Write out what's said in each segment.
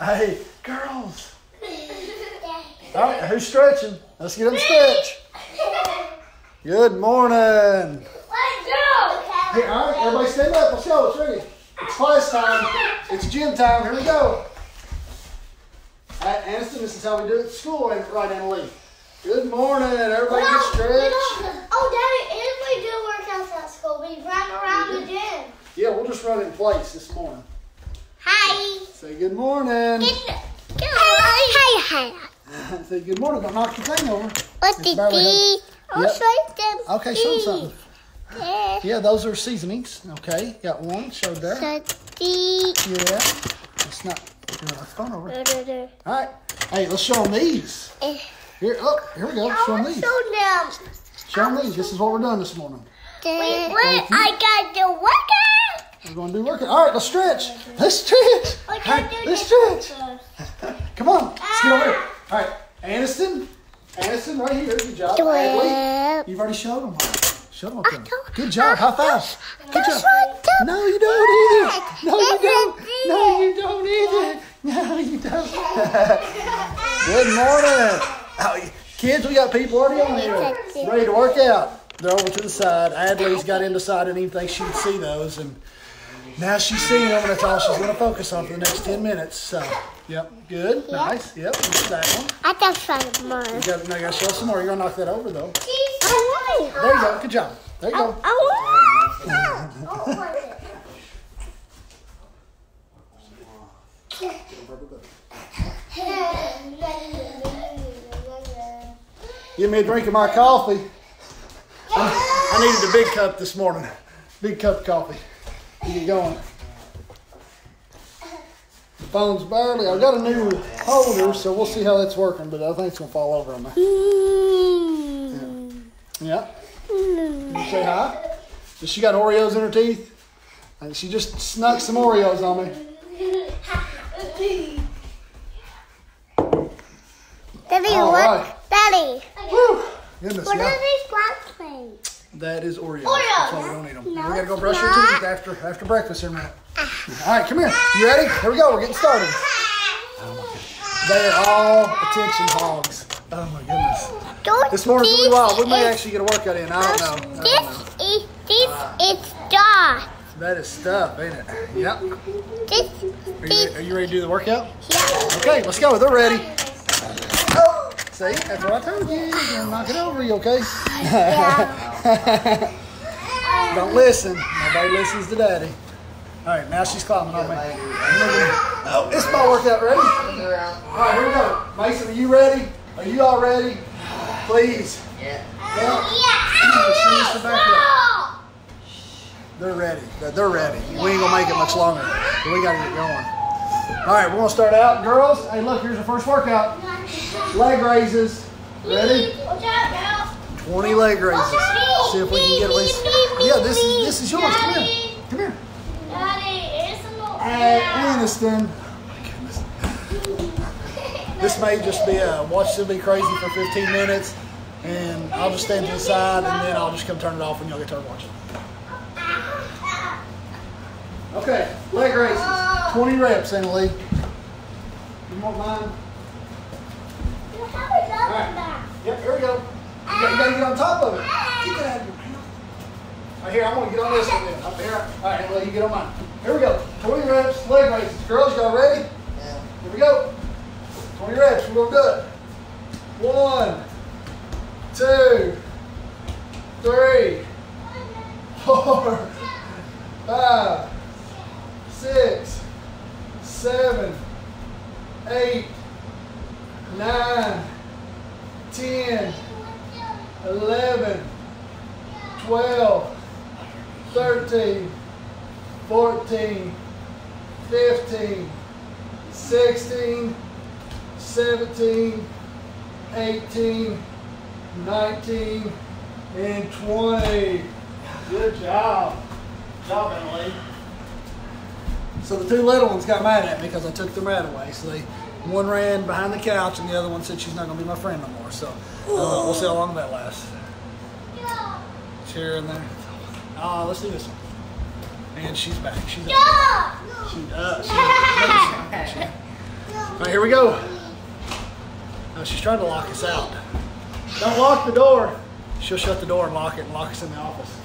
Hey, girls. All right, oh, who's stretching? Let's get them stretch. Good morning. Here, all right, everybody stand up. Let's go. Let's ready. It's class time. It's gym time. Here we go. At Aniston, this is how we do it at school, ain't it right, Annalie? Good morning. Everybody get stretched. Oh, Daddy, if we do workouts at school, we run around the gym. Yeah, we'll just run in place this morning. Hi. Say good morning. Hey, hey, hey. Say good morning. Don't knock your thing over. What's It's barely the I'll Yep. show them. Okay, show 'em something. Yeah. Yeah, those are seasonings. Okay, got one showed there. So the. Yeah, it's not. You know, phone over. Wait, All right. Hey, let's show them these. Eh. Here, oh, here we go. Show them these. Show them. Show them these. This is what we're doing this morning. Wait, wait, I got the workout. We're going to do working. All right, let's stretch. Let's stretch. I right, let's stretch. Come on, let's get over here. All right, Aniston. Aniston, right here. Good job. Adley, you've already showed them. Showed them up there. Good job. High five. Good job. No, you don't either. No, you don't. No, you don't either. No, you don't. Good morning. Oh, kids, we got people already on here ready to work out. They're over to the side. Adley's got in the side. I didn't even think she'd see those. And now she's seeing them, and that's all she's going to focus on for the next 10 minutes. So, yep, good. Nice. Yep, that one. I got five more. You got, now you got to show some more. You're going to knock that over, though. I There you go. Good job. There you go. I want it. Give me a drink of my coffee. I needed a big cup this morning. Big cup of coffee. Get going. The phone's barely. I've got a new holder, so we'll see how that's working, but I think it's going to fall over on me. Mm. Yeah. Can you say hi? Does she got Oreos in her teeth? And she just snuck some Oreos on me. Daddy, All what? right. Daddy, Whew. Goodness, what yeah. are these black things? That is Oreos. Oreos. Oh, That's why we don't eat them. No, we gotta go brush our not. teeth after after breakfast here in a minute. All right, come here. You ready? Here we go. We're getting started. They are all attention hogs. Oh my goodness. Don't This morning's really wild. We may actually get a workout in. I don't know. I don't know. This is this is dot. That is stuff, ain't it? Yep. This Are you, are you ready to do the workout? yeah. Okay, let's go. They're ready. See, that's what I told you. You're gonna knock it over. You okay? Don't listen. Nobody listens to daddy. All right, now she's climbing on me. Oh, it's my workout ready. All right, here we go. Mason, are you ready? Are you all ready? Please. Yeah. Yeah. the back up. They're ready. They're- They're ready. We ain't gonna make it much longer. But we gotta get going. All right, we're gonna start out, girls. Hey, look, here's the first workout. Leg raises. Ready? Watch out now. 20 leg raises. See if we can get at least. Yeah, this is this is yours. Come here. Come here. Daddy, it's not. Hey, Aniston. This may just be a watch them be crazy for 15 minutes, and I'll just stand to the side, and then I'll just come turn it off, and you'll get to watching. Okay, leg raises. 20 reps, Annalie. You want mine? All right. Yep, here we go. You got, you got to get on top of it. Get that out of your mouth. Right here, I'm to get on this one then. Up here. All right, well, you get on mine. Here we go. 20 reps, leg raises. Girls, y'all ready? Yeah. Here we go. 20 reps. We're to do it. One, two, three, four, five, six, seven, eight, nine, ten, eleven, twelve, thirteen, fourteen, fifteen, sixteen, seventeen, eighteen, nineteen, and twenty. Good job. Good job, Emily. So the two little ones got mad at me because I took the rat away. So they, one ran behind the couch and the other one said she's not going to be my friend no more. So uh, we'll see how long that lasts. Chair in there. Oh, let's do this one. And she's back. She's up. She does. She, All right, here we go. Now she's trying to lock us out. Don't lock the door. She'll shut the door and lock it and lock us in the office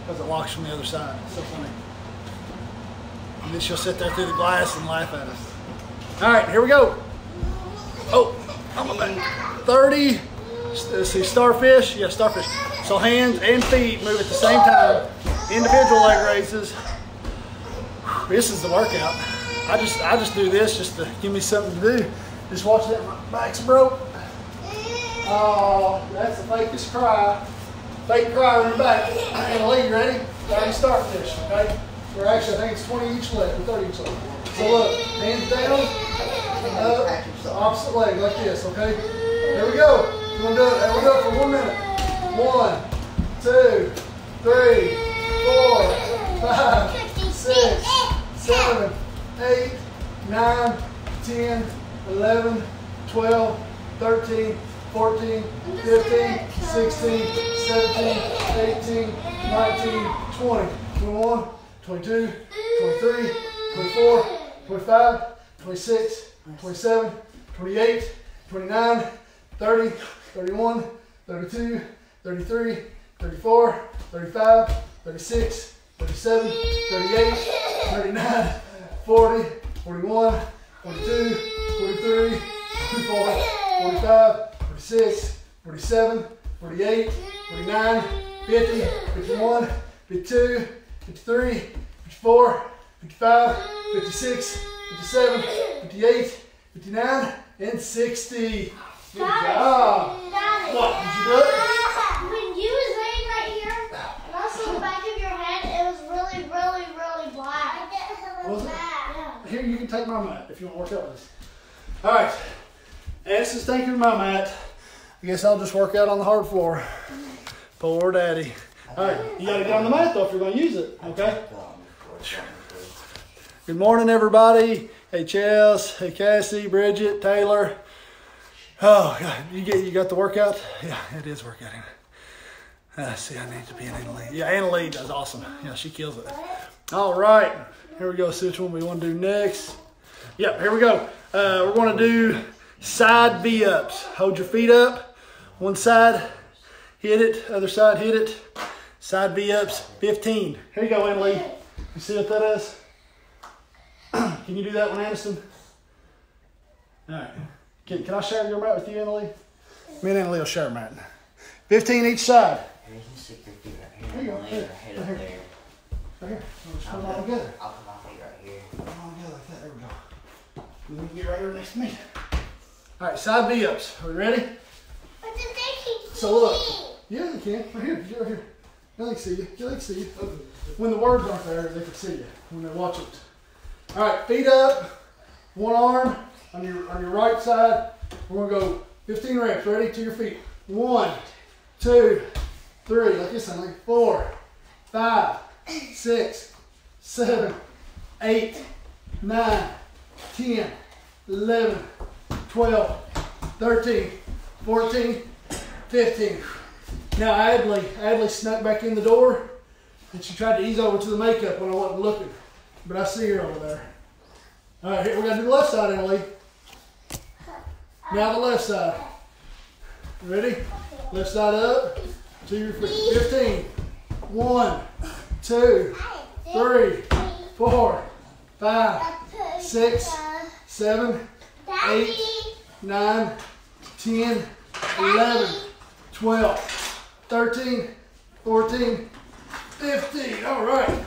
because it locks from the other side. It's so funny. And then she'll sit there through the glass and laugh at us. All right, here we go. Oh, I'm about 30. Let's see, starfish. Yeah, starfish. So hands and feet move at the same time. Individual leg raises. This is the workout. I just I just do this just to give me something to do. Just watch that, my back's broke. Oh, that's the fakest cry. Fake cry on your back. And you ready? 30 starfish, okay? We're actually, I think it's 20 each leg, or 30 each leg. So look, hands down, up, opposite leg, like this, okay? Here we go. We're gonna do it, here we go for one minute. One, two, three, four, five, six, seven, eight, nine, 10, 11, 12, 13, 14, 15, 16, 17, 18, 19, 20, 21, 22, 23, 24, 25, 26, 27, 28, 29, 30, 31, 32, 33, 34, 35, 36, 37, 38, 39, 40, 41, 42, 43, 44, 45, 46, 47, 48, 49, 50, 51, 52, 53, 54, 55, 56, 57, 58, 59, and 60. Good job. What? Did you do it? When you was laying right here, and I saw the back of your head, it was really, really, really black. Was it? Yeah. Here, you can take my mat if you want to work out with us. All right. Ass is taking my mat. I guess I'll just work out on the hard floor. Poor daddy. All right, you got to get on the mat though if you're going to use it. Okay. Good morning, everybody. Hey, Chels. Hey, Cassie, Bridget, Taylor. Oh, God. You get you got the workout? Yeah, it is workout. Uh, see, I need to be an Annalie. Yeah, Annalie does awesome. Yeah, she kills it. All right, here we go. See which one we want to do next. Yep, here we go. Uh, we're going to do side V ups. Hold your feet up. One side, hit it. Other side, hit it. Side V ups, 15. Here you go, Annalie. You see what that is? Can you do that one, Anderson? All right. Can, can I share your mat with you, Annalie? Me and Annalie will share a mat. 15 each side. Here, you can stick your feet right There you here go. and lay your Here, head up here. there. Right here. We'll just put them all together. I'll put my feet right here. Put them all together like that. There we go. And then you can get right here next to me. All right, side V ups. Are we ready? But the thing keeps So look. me. Yeah, they can. Right here. Get right here. Now they can see you. Yeah, they can see you. When the words aren't there, they can see you when they watch it. All right, feet up. One arm on your on your right side. We're gonna go 15 reps. Ready? To your feet. One, two, three. Like this, Emily. Four, five, six, seven, eight, nine, 10, 11, 12, 13, 14, 15. Now Adley, Adley snuck back in the door and she tried to ease over to the makeup when I wasn't looking. But I see her over there. All right, here we gotta do the left side, Adley. Now the left side. Ready? Left side up. To your feet. 15. One, two, three, four, five, six, seven, eight, nine, 10, 11, 12, 13, 14, 15. All right.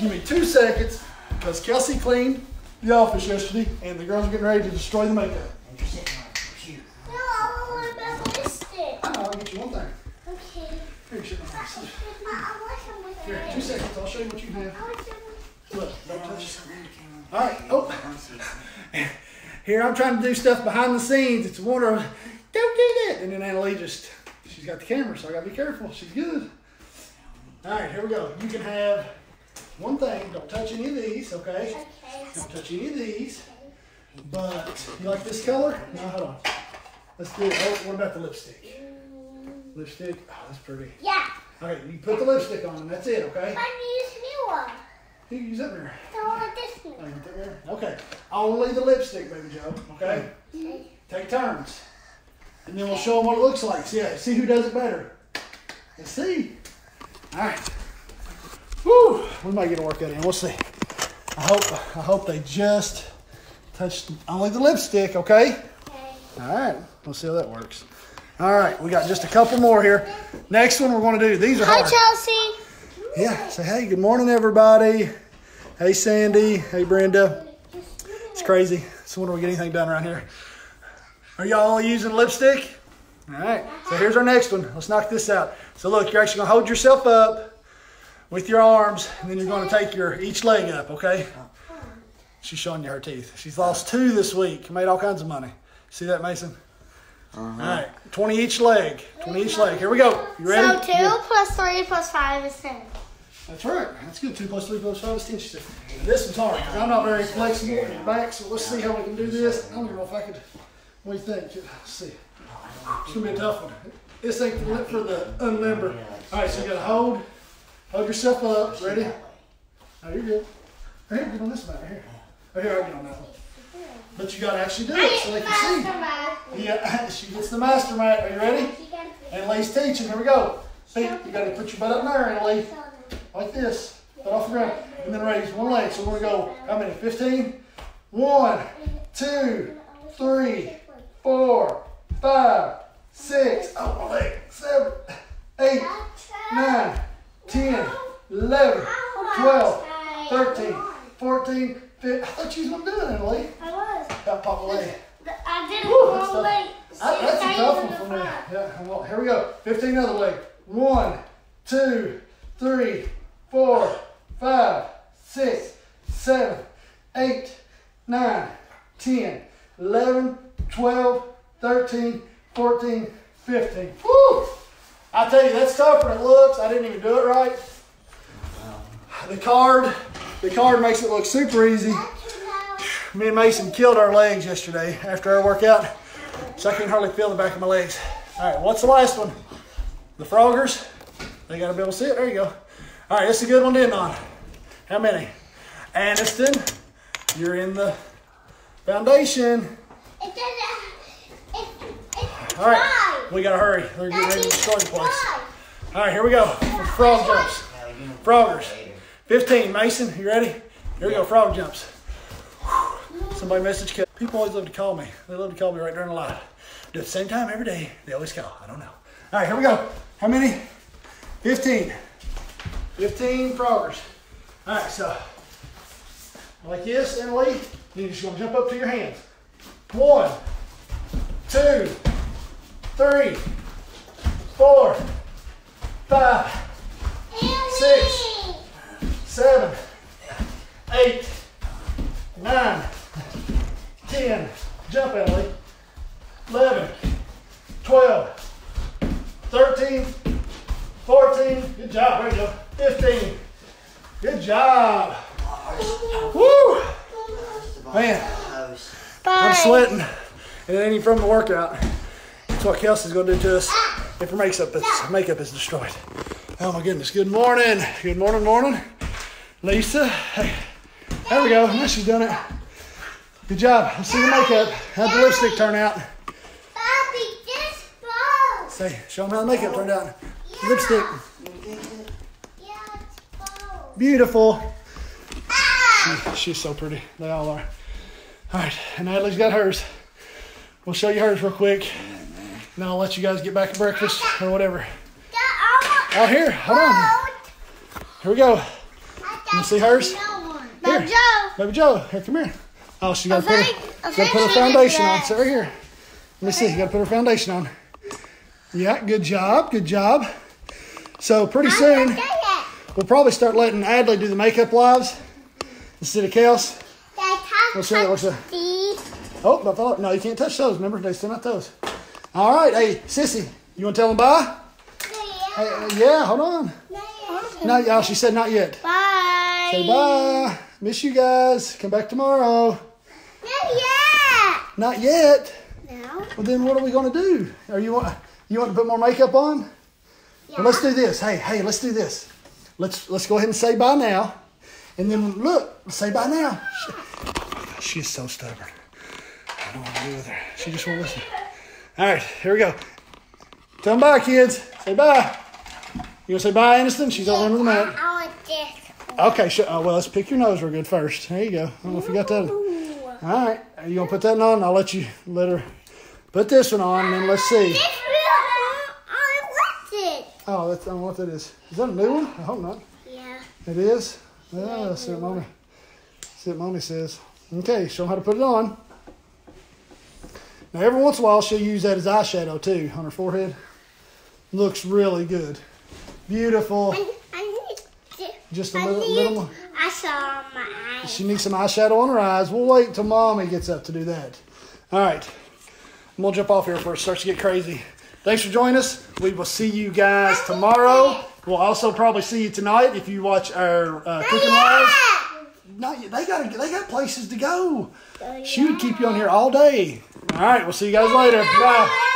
Give me two seconds because Kelsey cleaned the office yesterday and the girls are getting ready to destroy the makeup. And you're sitting on a computer. No, I want to list it. I know, I'll get you one thing. Okay. Here, you sit down. I want some with Here, two seconds. I'll show you what you have. Look, don't touch. The. All right. Oh, to here I'm trying to do stuff behind the scenes. It's Warner. Don't do that. And then Annalie just, she's got the camera, so I gotta be careful. She's good. All right, here we go. You can have one thing. Don't touch any of these, okay? Okay. Don't touch any of these. But you like this color? No, hold on. Let's do it. Oh, what about the lipstick? Lipstick. Oh, that's pretty. Yeah. Okay, you put the lipstick on, and that's it, okay? I a new one. You can use that mirror. No, want this Oh, one. you put there? Okay. Only the lipstick, baby Joe. Okay. Take turns, and then we'll show them what it looks like. See, see who does it better. Let's see. All right. Woo! We might get a workout in. We'll see. I hope. I hope they just touched only the lipstick. Okay. Okay. All right. We'll see how that works. All right. We got just a couple more here. Next one we're going to do. These are Hi, hard. Chelsea. Yeah. Say hey. Good morning, everybody. Hey, Sandy. Hey, Brenda. It's crazy. So when we get anything done around here? Are y'all using lipstick? All right. So here's our next one. Let's knock this out. So look, you're actually gonna hold yourself up with your arms, and then you're gonna take your each leg up. Okay. She's showing you her teeth. She's lost two this week. Made all kinds of money. See that, Mason? Uh-huh. All right. Twenty each leg. Twenty each leg. Here we go. You ready? So two plus three plus five is ten. That's right. That's good. Two plus three plus five is ten. She said. This one's hard because I'm not very flexible in the back. So let's see how we can do this. I don't even know if I could. What do you think? Let's see. It's gonna be a tough one. This ain't for the unlimber. All right, so you gotta hold, hold yourself up. Ready? Oh, you're good. Right here, get on this mat right here. Oh, here, I'll get on that one. But you gotta actually do it so they can see. Yeah, she gets the master mat. Are you ready? Annalie's teaching. Here we go. Feet, you gotta put your butt up there, Annalie, like this. Butt off the ground. And then raise one leg. So we're gonna go, how many? 15? One, two, three, four, five, six, oh my leg, seven, eight, nine, ten, eleven, twelve, thirteen, fourteen, fifteen. I thought you was gonna do it, Emily. I was. Got pop my leg. I did it Woo, that's way. That's a tough one for me. Yeah, well, here we go. 15 other leg. One, two, three, four, five, six, seven, eight, nine, 10, 11, 12, 13, 14, 15. Woo! I tell you, that's tougher than it looks. I didn't even do it right. The card, the card makes it look super easy. Me and Mason killed our legs yesterday after our workout, so I can hardly feel the back of my legs. All right, what's the last one? The Froggers. They got to be able to see it. There you go. All right, this is a good one end on. How many? Aniston, you're in the foundation. It doesn't. It, it's All right, we got to hurry. They're getting ready to destroy the place. All right, here we go. Frog jumps. Froggers. 15. Mason, you ready? Here we go. Frog jumps. Whew. Somebody message. Ke- People always love to call me. They love to call me right during the live. Do it the same time every day. They always call. I don't know. All right, here we go. How many? 15. 15 froggers. All right, so like this, Emily, you're just gonna jump up to your hands. One, two, three, four, five, Six. seven, eight, nine, ten. Jump, Emily. Eleven, twelve, thirteen, fourteen. Good job. There you go. Fifteen. Good job. Woo! Man. I'm sweating. And it ain't even from the workout. That's what Kelsey's gonna do to us if her makeup is, makeup is destroyed. Oh my goodness. Good morning. Good morning, morning. Lisa. Hey. There we go. Now she's done it. Good job. Let's see the makeup. How'd the lipstick turn out? Bobby, this bows. Say, show them how the makeup turned out. Lipstick. Yeah, it's. Beautiful. Ah. She- she's so pretty. They all are. All right. And Natalie's got hers. We'll show you hers real quick. And I'll let you guys get back to breakfast or whatever. Oh, here. Hold on. Here we go. You see hers? Joe, Baby Joe, here, come here. Oh, she got to put her, gotta put her foundation on. So right here. Let me see. You got to put her foundation on. Yeah, good job. Good job. So pretty soon, we'll probably start letting Adley do the makeup lives instead of Kels. What's that? What's that? Oh, I thought, no, you can't touch those. Remember, they still not those. All right. Hey, Sissy, you want to tell them bye? Hey, uh, yeah, hold on. Not, oh, she said not yet. Bye. Say bye. Miss you guys. Come back tomorrow. Not yet. Not yet. No. Well, then what are we going to do? Are you want you want to put more makeup on? Well, let's do this. Hey, hey, let's do this. Let's let's go ahead and say bye now, And then look, say bye now. She, she's so stubborn. I don't want to do with her. She just won't listen. All right, here we go. Tell them bye, kids. Say bye. You gonna say bye, Aniston? She's over under the mat. I want this. Okay, sh- uh, well, let's pick your nose real good first. There you go. I don't know if you got that. All right, are you gonna put that on? I'll let you let her put this one on, and then let's see. This real, I want it. Oh, that's, I don't know what that is. Is that a new one? I hope not. Yeah. It is? Oh, let's see what mommy, see what mommy says. Okay, show them how to put it on. Now, every once in a while, she'll use that as eyeshadow too on her forehead. Looks really good. Beautiful. I, I need Just a I little, need, little more. I saw my eyes. She needs some eyeshadow on her eyes. We'll wait till mommy gets up to do that. All right. I'm going to jump off here before it starts to get crazy. Thanks for joining us. We will see you guys tomorrow. We'll also probably see you tonight if you watch our uh, cooking lives. No, they got they got places to go. Oh, she would keep you on here all day. All right, we'll see you guys later. Bye.